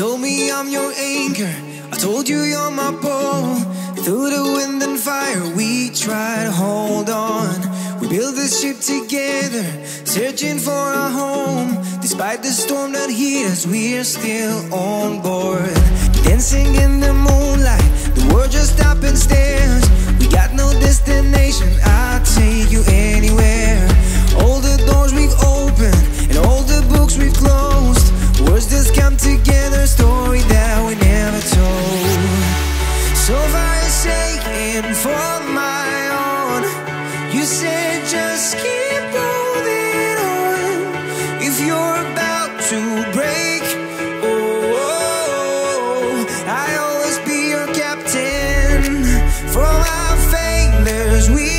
told me I'm your anchor. I told you you're my pole. Through the wind and fire, we tried to hold on. We built this ship together, searching for a home. Despite the storm that hit us, we're still on board. Dancing in the moonlight, the world just stopped and stared. looking for my own. You said just keep holding on if you're about to break. Oh, oh, oh. I always be your captain. for our failures, we.